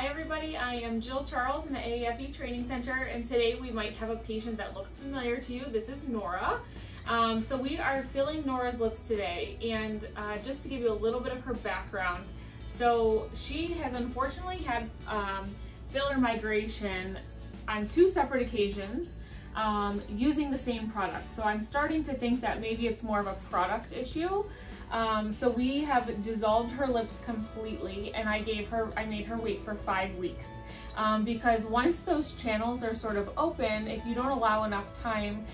Hi everybody, I am Jill Charles in the AAFE Training Center and today we might have a patient that looks familiar to you. This is Nora. Um, so we are filling Nora's lips today and uh, just to give you a little bit of her background. So she has unfortunately had um, filler migration on two separate occasions um, using the same product. So I'm starting to think that maybe it's more of a product issue. Um, so we have dissolved her lips completely and I gave her, I made her wait for five weeks. Um, because once those channels are sort of open, if you don't allow enough time,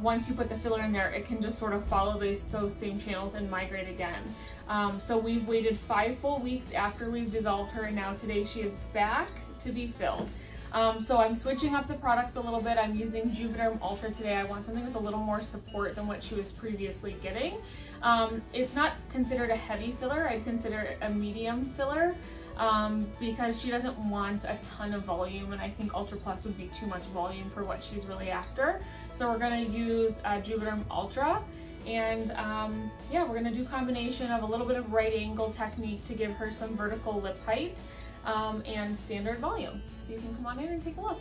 once you put the filler in there, it can just sort of follow these, those same channels and migrate again. Um, so we've waited five full weeks after we've dissolved her and now today she is back to be filled. Um, so I'm switching up the products a little bit. I'm using Juvederm Ultra today. I want something with a little more support than what she was previously getting. Um, it's not considered a heavy filler. I'd consider it a medium filler um, because she doesn't want a ton of volume and I think Ultra Plus would be too much volume for what she's really after. So we're gonna use uh, Juvederm Ultra and um, yeah, we're gonna do combination of a little bit of right angle technique to give her some vertical lip height um, and standard volume. So you can come on in and take a look.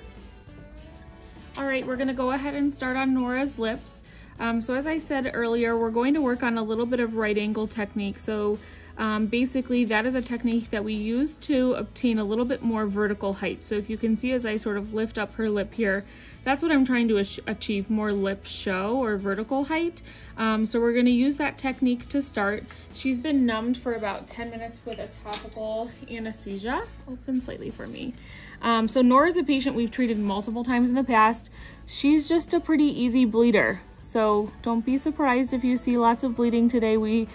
All right, we're gonna go ahead and start on Nora's lips. Um, so as I said earlier, we're going to work on a little bit of right angle technique. So um, basically that is a technique that we use to obtain a little bit more vertical height. So if you can see as I sort of lift up her lip here, that's what I'm trying to achieve, more lip show or vertical height. Um, so we're gonna use that technique to start. She's been numbed for about 10 minutes with a topical anesthesia. Open slightly for me. Um, so Nora's a patient we've treated multiple times in the past. She's just a pretty easy bleeder. So don't be surprised if you see lots of bleeding today. We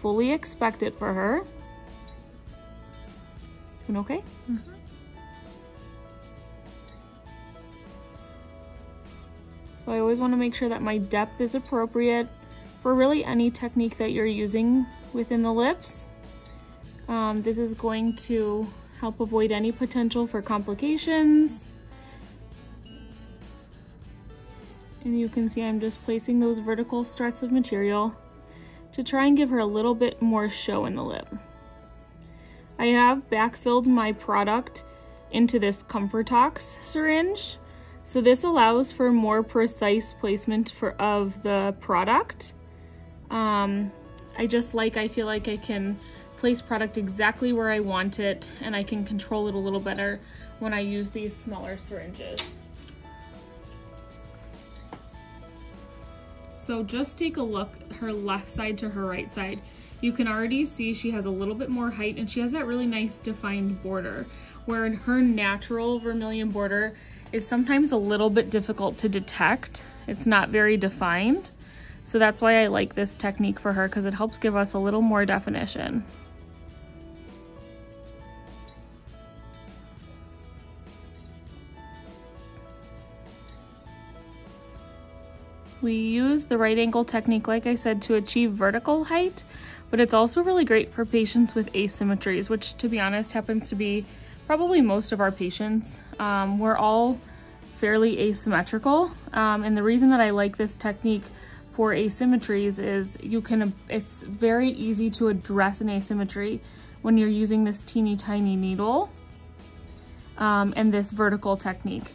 fully expect it for her. Doing okay? Mm -hmm. So I always want to make sure that my depth is appropriate for really any technique that you're using within the lips. Um, this is going to help avoid any potential for complications. And you can see I'm just placing those vertical struts of material to try and give her a little bit more show in the lip. I have backfilled my product into this Comfortox syringe. So this allows for more precise placement for of the product. Um, I just like, I feel like I can place product exactly where I want it and I can control it a little better when I use these smaller syringes. So just take a look, her left side to her right side. You can already see she has a little bit more height and she has that really nice defined border where in her natural vermilion border is sometimes a little bit difficult to detect. It's not very defined. So that's why I like this technique for her because it helps give us a little more definition. We use the right angle technique, like I said, to achieve vertical height, but it's also really great for patients with asymmetries, which to be honest happens to be probably most of our patients. Um, we're all fairly asymmetrical. Um, and the reason that I like this technique for asymmetries is you can, it's very easy to address an asymmetry when you're using this teeny tiny needle um, and this vertical technique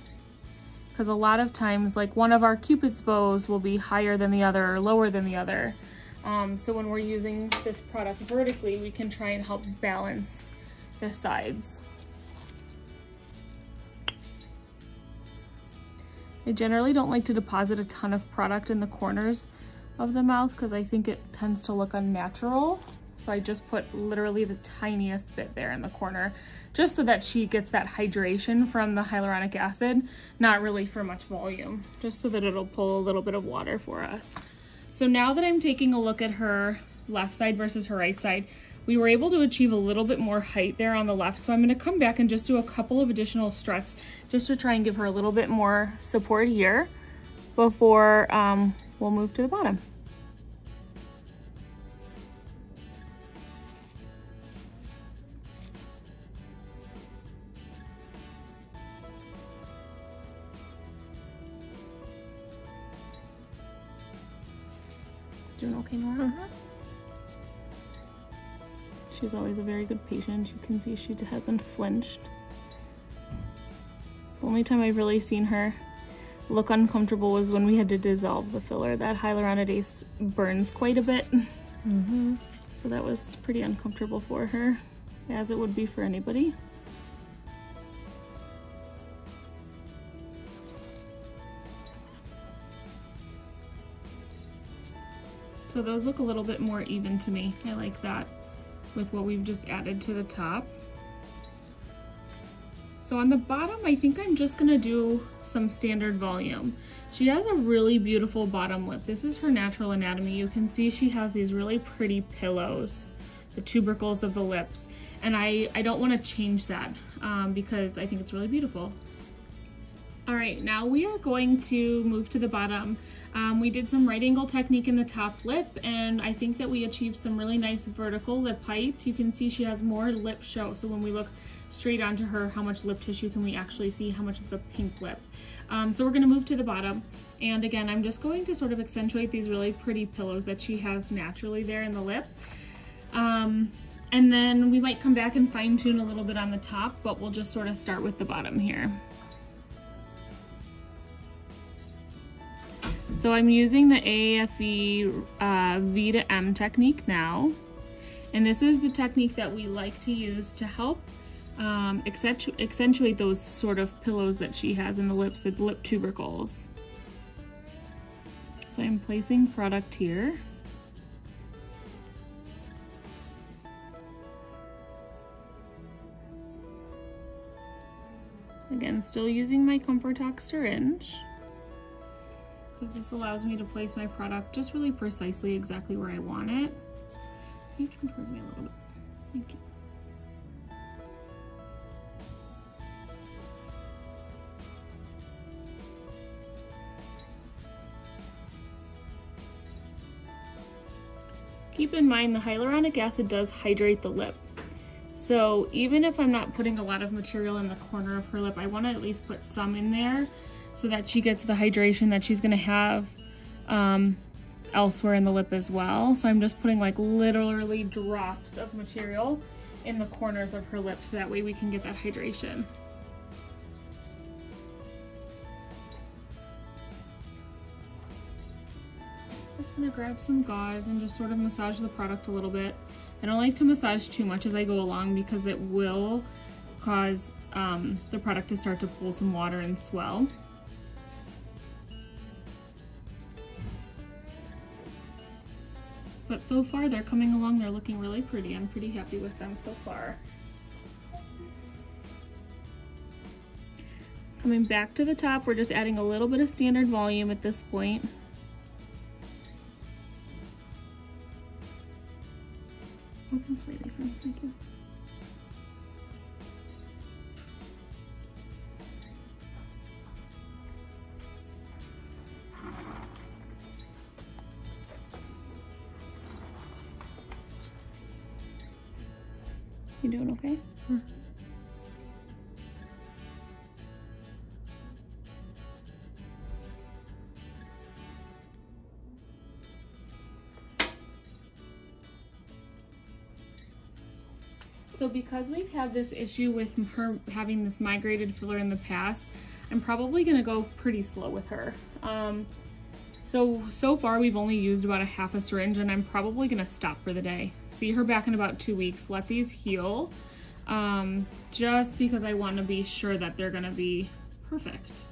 because a lot of times like one of our cupid's bows will be higher than the other or lower than the other. Um, so when we're using this product vertically, we can try and help balance the sides. I generally don't like to deposit a ton of product in the corners of the mouth because I think it tends to look unnatural. So I just put literally the tiniest bit there in the corner, just so that she gets that hydration from the hyaluronic acid, not really for much volume, just so that it'll pull a little bit of water for us. So now that I'm taking a look at her left side versus her right side, we were able to achieve a little bit more height there on the left. So I'm gonna come back and just do a couple of additional struts just to try and give her a little bit more support here before um, we'll move to the bottom. Doing okay, Nora? Mm -hmm. She's always a very good patient. You can see she hasn't flinched. The only time I've really seen her look uncomfortable was when we had to dissolve the filler. That hyaluronidase burns quite a bit. Mm -hmm. So that was pretty uncomfortable for her, as it would be for anybody. So those look a little bit more even to me. I like that with what we've just added to the top. So on the bottom, I think I'm just gonna do some standard volume. She has a really beautiful bottom lip. This is her natural anatomy. You can see she has these really pretty pillows, the tubercles of the lips. And I, I don't wanna change that um, because I think it's really beautiful. All right, now we are going to move to the bottom. Um, we did some right angle technique in the top lip and I think that we achieved some really nice vertical lip height. You can see she has more lip show. So when we look straight onto her, how much lip tissue can we actually see, how much of the pink lip. Um, so we're gonna move to the bottom. And again, I'm just going to sort of accentuate these really pretty pillows that she has naturally there in the lip. Um, and then we might come back and fine tune a little bit on the top, but we'll just sort of start with the bottom here. So I'm using the AAFE uh, V to M technique now. And this is the technique that we like to use to help um, accentu accentuate those sort of pillows that she has in the lips, the lip tubercles. So I'm placing product here. Again, still using my ComfortTox syringe because this allows me to place my product just really precisely exactly where I want it. You turn towards me a little bit? Thank you. Keep in mind the hyaluronic acid does hydrate the lip. So even if I'm not putting a lot of material in the corner of her lip, I want to at least put some in there so that she gets the hydration that she's gonna have um, elsewhere in the lip as well. So I'm just putting like literally drops of material in the corners of her lips so that way we can get that hydration. Just gonna grab some gauze and just sort of massage the product a little bit. I don't like to massage too much as I go along because it will cause um, the product to start to pull some water and swell. But so far they're coming along, they're looking really pretty. I'm pretty happy with them so far. Coming back to the top, we're just adding a little bit of standard volume at this point. You doing okay? Hmm. So because we've had this issue with her having this migrated filler in the past, I'm probably gonna go pretty slow with her. Um, so, so far we've only used about a half a syringe and I'm probably gonna stop for the day. See her back in about two weeks, let these heal, um, just because I wanna be sure that they're gonna be perfect.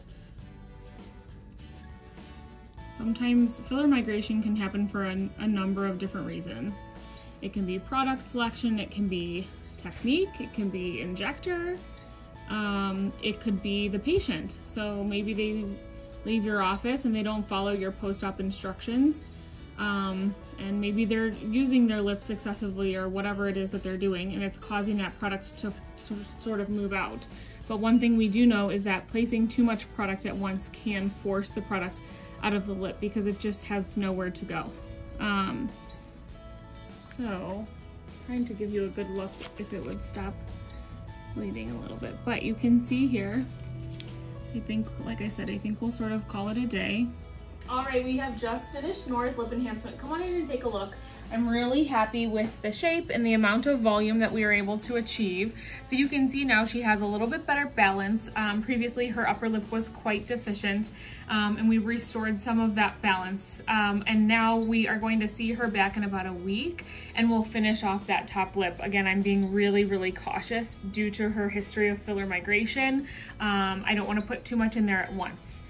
Sometimes filler migration can happen for a, a number of different reasons. It can be product selection, it can be technique, it can be injector, um, it could be the patient. So maybe they leave your office and they don't follow your post-op instructions um, and maybe they're using their lips excessively or whatever it is that they're doing and it's causing that product to sort of move out. But one thing we do know is that placing too much product at once can force the product out of the lip because it just has nowhere to go. Um, so, trying to give you a good look if it would stop bleeding a little bit. But you can see here, I think, like I said, I think we'll sort of call it a day. All right, we have just finished Nora's lip enhancement. Come on in and take a look. I'm really happy with the shape and the amount of volume that we were able to achieve. So you can see now she has a little bit better balance. Um, previously her upper lip was quite deficient um, and we restored some of that balance. Um, and now we are going to see her back in about a week and we'll finish off that top lip. Again, I'm being really, really cautious due to her history of filler migration. Um, I don't wanna put too much in there at once.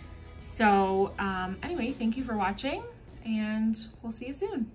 So um, anyway, thank you for watching and we'll see you soon.